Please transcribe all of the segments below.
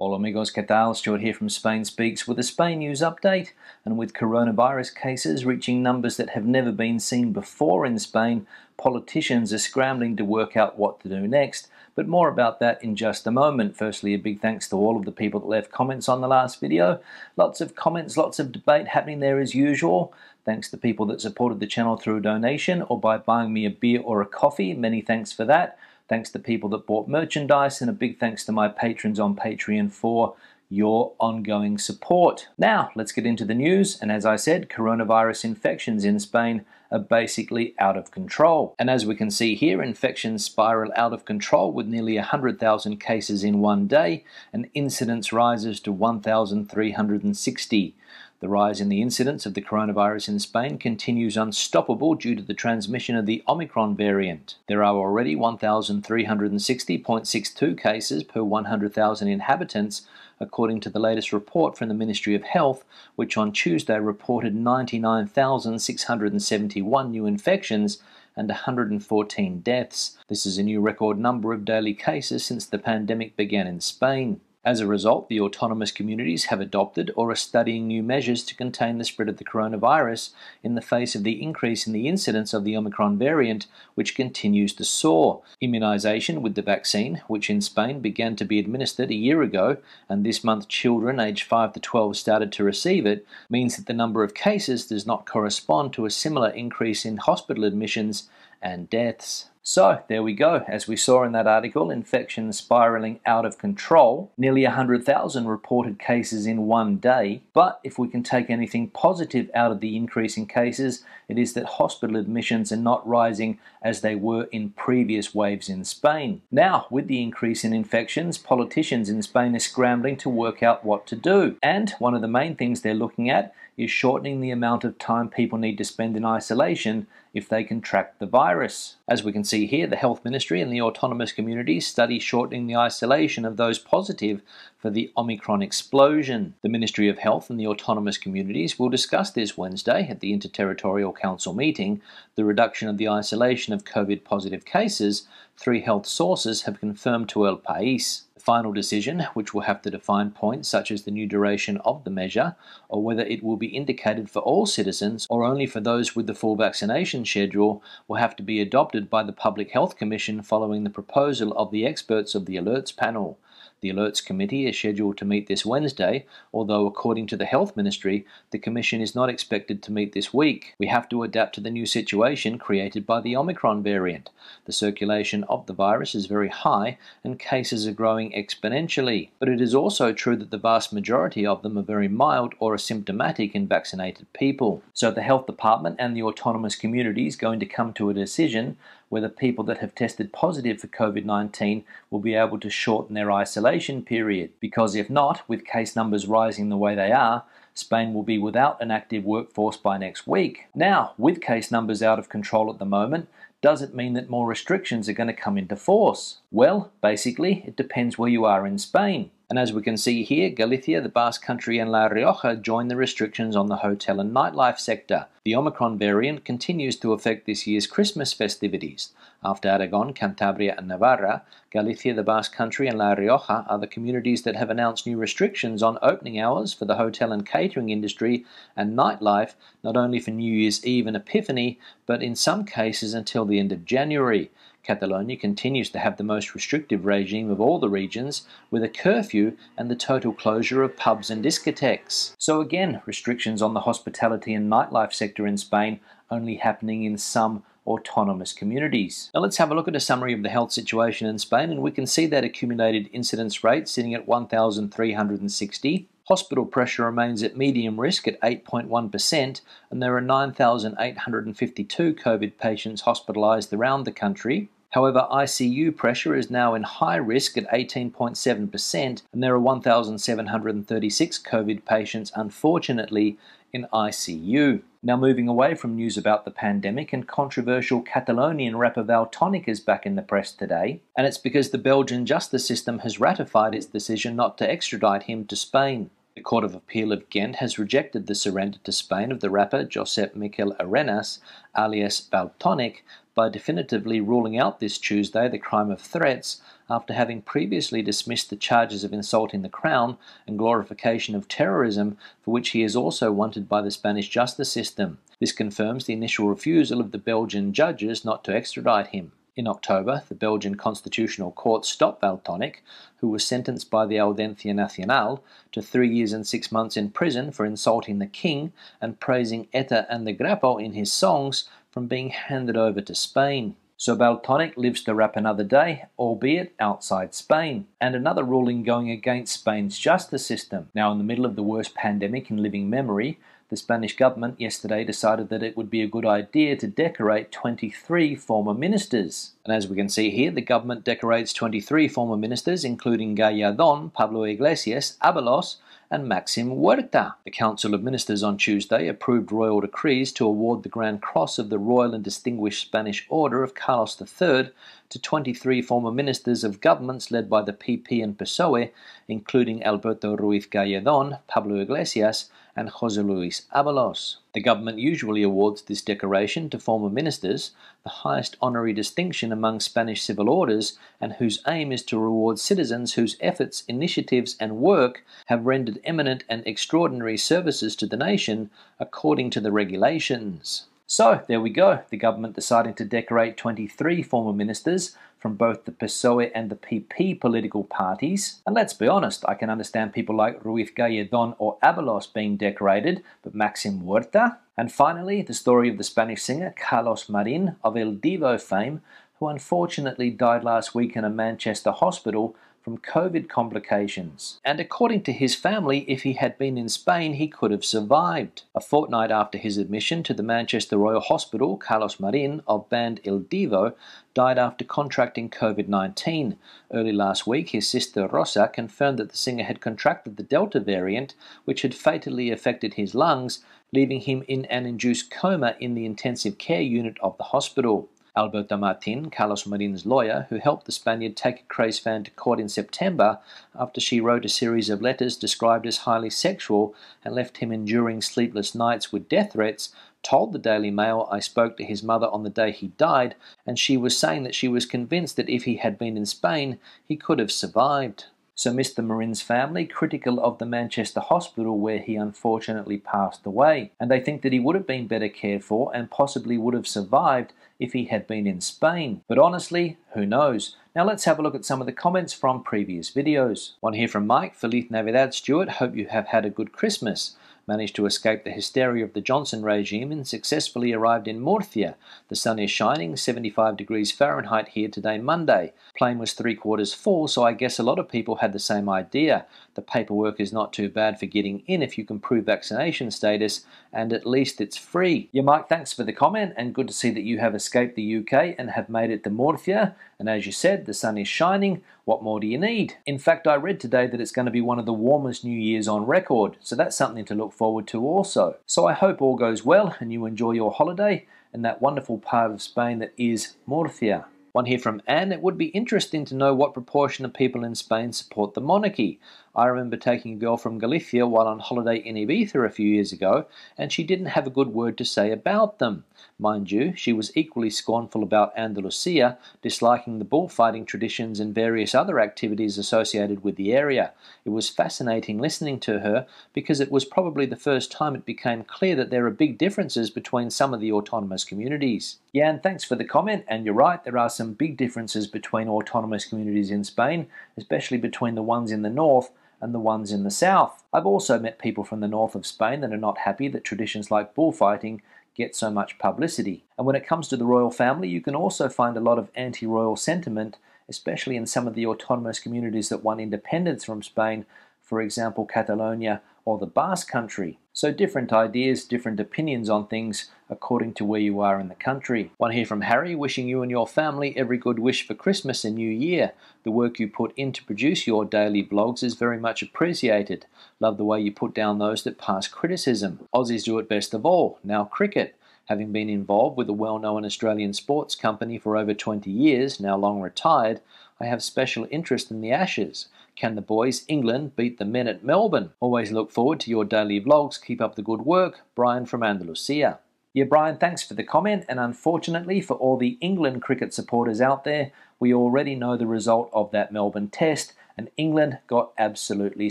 Hola amigos, ¿qué tal? Stuart here from Spain Speaks with a Spain news update. And with coronavirus cases reaching numbers that have never been seen before in Spain, politicians are scrambling to work out what to do next. But more about that in just a moment. Firstly, a big thanks to all of the people that left comments on the last video. Lots of comments, lots of debate happening there as usual. Thanks to people that supported the channel through a donation or by buying me a beer or a coffee. Many thanks for that. Thanks to people that bought merchandise, and a big thanks to my patrons on Patreon for your ongoing support. Now, let's get into the news. And as I said, coronavirus infections in Spain are basically out of control. And as we can see here, infections spiral out of control with nearly 100,000 cases in one day, and incidence rises to 1,360. The rise in the incidence of the coronavirus in Spain continues unstoppable due to the transmission of the Omicron variant. There are already 1,360.62 cases per 100,000 inhabitants, according to the latest report from the Ministry of Health, which on Tuesday reported 99,671 new infections and 114 deaths. This is a new record number of daily cases since the pandemic began in Spain. As a result, the autonomous communities have adopted or are studying new measures to contain the spread of the coronavirus in the face of the increase in the incidence of the Omicron variant, which continues to soar. Immunization with the vaccine, which in Spain began to be administered a year ago, and this month children aged 5 to 12 started to receive it, means that the number of cases does not correspond to a similar increase in hospital admissions and deaths. So there we go. As we saw in that article, infections spiraling out of control. Nearly 100,000 reported cases in one day. But if we can take anything positive out of the increase in cases, it is that hospital admissions are not rising as they were in previous waves in Spain. Now, with the increase in infections, politicians in Spain are scrambling to work out what to do. And one of the main things they're looking at is shortening the amount of time people need to spend in isolation if they contract the virus. As we can see here, the Health Ministry and the autonomous communities study shortening the isolation of those positive for the Omicron explosion. The Ministry of Health and the autonomous communities will discuss this Wednesday at the Interterritorial Council meeting the reduction of the isolation of COVID positive cases, three health sources have confirmed to El País. Final decision, which will have to define points such as the new duration of the measure, or whether it will be indicated for all citizens or only for those with the full vaccination schedule, will have to be adopted by the Public Health Commission following the proposal of the experts of the Alerts panel. The Alerts Committee is scheduled to meet this Wednesday, although, according to the Health Ministry, the Commission is not expected to meet this week. We have to adapt to the new situation created by the Omicron variant. The circulation of the virus is very high and cases are growing exponentially. But it is also true that the vast majority of them are very mild or asymptomatic in vaccinated people. So the Health Department and the autonomous community is going to come to a decision whether people that have tested positive for COVID 19 will be able to shorten their isolation period. Because if not, with case numbers rising the way they are, Spain will be without an active workforce by next week. Now, with case numbers out of control at the moment, does it mean that more restrictions are going to come into force? Well, basically, it depends where you are in Spain. And as we can see here, Galicia, the Basque Country, and La Rioja join the restrictions on the hotel and nightlife sector. The Omicron variant continues to affect this year's Christmas festivities. After Aragon, Cantabria, and Navarra, Galicia, the Basque Country, and La Rioja are the communities that have announced new restrictions on opening hours for the hotel and catering industry and nightlife, not only for New Year's Eve and Epiphany, but in some cases until the end of January. Catalonia continues to have the most restrictive regime of all the regions, with a curfew and the total closure of pubs and discotheques. So, again, restrictions on the hospitality and nightlife sector in Spain only happening in some autonomous communities. Now let's have a look at a summary of the health situation in Spain and we can see that accumulated incidence rate sitting at 1,360. Hospital pressure remains at medium risk at 8.1% and there are 9,852 COVID patients hospitalised around the country. However, ICU pressure is now in high risk at 18.7%, and there are 1,736 COVID patients, unfortunately, in ICU. Now, moving away from news about the pandemic, and controversial Catalonian rapper Valtonyc is back in the press today, and it's because the Belgian justice system has ratified its decision not to extradite him to Spain. The Court of Appeal of Ghent has rejected the surrender to Spain of the rapper Josep Miquel Arenas, alias Valtonyc, by definitively ruling out this Tuesday the crime of threats after having previously dismissed the charges of insulting the crown and glorification of terrorism, for which he is also wanted by the Spanish justice system. This confirms the initial refusal of the Belgian judges not to extradite him. In October, the Belgian Constitutional Court stopped Valtonyc, who was sentenced by the Audiencia Nacional to three years and six months in prison for insulting the king and praising ETA and the Grapo in his songs, from being handed over to Spain. So Valtonyc lives to rap another day, albeit outside Spain. And another ruling going against Spain's justice system. Now, in the middle of the worst pandemic in living memory, the Spanish government yesterday decided that it would be a good idea to decorate 23 former ministers. And as we can see here, the government decorates 23 former ministers, including Gallardón, Pablo Iglesias, Abalos, and Maxim Huerta. The Council of Ministers on Tuesday approved royal decrees to award the Grand Cross of the Royal and Distinguished Spanish Order of Carlos III to 23 former ministers of governments led by the PP and PSOE, including Alberto Ruiz Gallardón, Pablo Iglesias, and Jose Luis Abalos. The government usually awards this decoration to former ministers, the highest honorary distinction among Spanish civil orders, and whose aim is to reward citizens whose efforts, initiatives, and work have rendered eminent and extraordinary services to the nation according to the regulations. So, there we go, the government deciding to decorate 23 former ministers from both the PSOE and the PP political parties. And let's be honest, I can understand people like Ruiz Gallardón or Abalos being decorated, but Maxim Huerta? And finally, the story of the Spanish singer Carlos Marin of Il Divo fame, who unfortunately died last week in a Manchester hospital from COVID complications. And according to his family, if he had been in Spain, he could have survived. A fortnight after his admission to the Manchester Royal Hospital, Carlos Marin of band Il Divo died after contracting COVID 19. Early last week, his sister Rosa confirmed that the singer had contracted the Delta variant, which had fatally affected his lungs, leaving him in an induced coma in the intensive care unit of the hospital. Alberto Martin, Carlos Marin's lawyer, who helped the Spaniard take a craze fan to court in September after she wrote a series of letters described as highly sexual and left him enduring sleepless nights with death threats, told the Daily Mail I spoke to his mother on the day he died, and she was saying that she was convinced that if he had been in Spain, he could have survived. So Mr. Marin's family critical of the Manchester hospital where he unfortunately passed away, and they think that he would have been better cared for and possibly would have survived if he had been in Spain. But honestly, who knows? Now let's have a look at some of the comments from previous videos. One here from Mike, Feliz Navidad Stuart, hope you have had a good Christmas managed to escape the hysteria of the Johnson regime and successfully arrived in Murcia. The sun is shining, 75 degrees Fahrenheit here today, Monday. Plane was three quarters full, so I guess a lot of people had the same idea. The paperwork is not too bad for getting in if you can prove vaccination status, and at least it's free. Yeah, Mike, thanks for the comment, and good to see that you have escaped the UK and have made it to Murcia. And as you said, the sun is shining. What more do you need? In fact, I read today that it's going to be one of the warmest New Years on record, so that's something to look forward to also. So I hope all goes well and you enjoy your holiday in that wonderful part of Spain that is Murcia. One here from Anne. It would be interesting to know what proportion of people in Spain support the monarchy. I remember taking a girl from Galicia while on holiday in Ibiza a few years ago, and she didn't have a good word to say about them. Mind you, she was equally scornful about Andalusia, disliking the bullfighting traditions and various other activities associated with the area. It was fascinating listening to her because it was probably the first time it became clear that there are big differences between some of the autonomous communities. And thanks for the comment, and you're right, there are some big differences between autonomous communities in Spain, especially between the ones in the north and the ones in the south. I've also met people from the north of Spain that are not happy that traditions like bullfighting get so much publicity. And when it comes to the royal family, you can also find a lot of anti royal sentiment, especially in some of the autonomous communities that won independence from Spain, for example, Catalonia or the Basque Country. So different ideas, different opinions on things according to where you are in the country. One here from Harry, wishing you and your family every good wish for Christmas and New Year. The work you put in to produce your daily blogs is very much appreciated. Love the way you put down those that pass criticism. Aussies do it best of all. Now cricket. Having been involved with a well-known Australian sports company for over 20 years, now long retired, I have special interest in the Ashes. Can the boys, England, beat the men at Melbourne? Always look forward to your daily vlogs. Keep up the good work. Brian from Andalusia. Yeah, Brian, thanks for the comment. And unfortunately, for all the England cricket supporters out there, we already know the result of that Melbourne test, and England got absolutely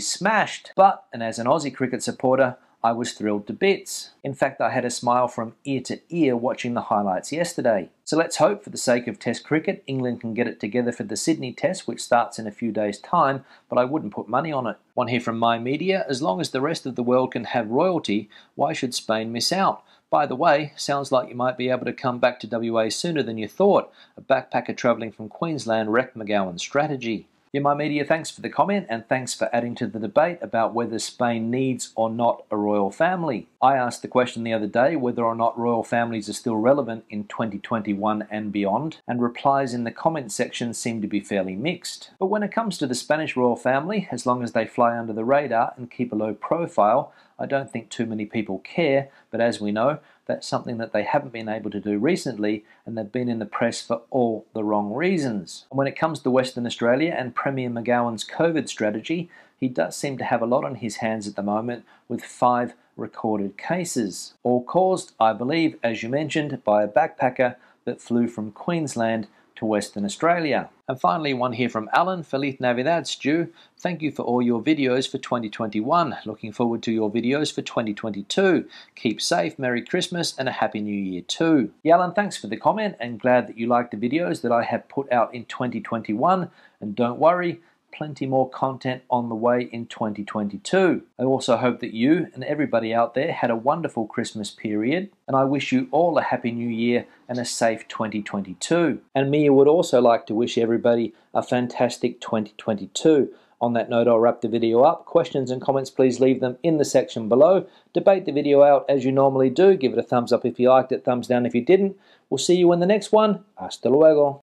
smashed. But, and as an Aussie cricket supporter, I was thrilled to bits. In fact, I had a smile from ear to ear watching the highlights yesterday. So let's hope, for the sake of Test cricket, England can get it together for the Sydney Test, which starts in a few days' time, but I wouldn't put money on it. One here from my media as long as the rest of the world can have royalty, why should Spain miss out? By the way, sounds like you might be able to come back to WA sooner than you thought. A backpacker travelling from Queensland wrecked McGowan's strategy. Yeah, my media, thanks for the comment and thanks for adding to the debate about whether Spain needs or not a royal family. I asked the question the other day whether or not royal families are still relevant in 2021 and beyond, and replies in the comment section seem to be fairly mixed. But when it comes to the Spanish royal family, as long as they fly under the radar and keep a low profile, I don't think too many people care, but as we know, that's something that they haven't been able to do recently, and they've been in the press for all the wrong reasons. When it comes to Western Australia and Premier McGowan's COVID strategy, he does seem to have a lot on his hands at the moment with five recorded cases, all caused, I believe, as you mentioned, by a backpacker that flew from Queensland to Western Australia. And finally, one here from Alan. Feliz Navidad, Stu. Thank you for all your videos for 2021. Looking forward to your videos for 2022. Keep safe, Merry Christmas, and a Happy New Year too. Yeah, Alan, thanks for the comment and glad that you like the videos that I have put out in 2021. And don't worry, plenty more content on the way in 2022. I also hope that you and everybody out there had a wonderful Christmas period, and I wish you all a happy new year and a safe 2022. And Mia would also like to wish everybody a fantastic 2022. On that note, I'll wrap the video up. Questions and comments, please leave them in the section below. Debate the video out as you normally do. Give it a thumbs up if you liked it, thumbs down if you didn't. We'll see you in the next one. Hasta luego.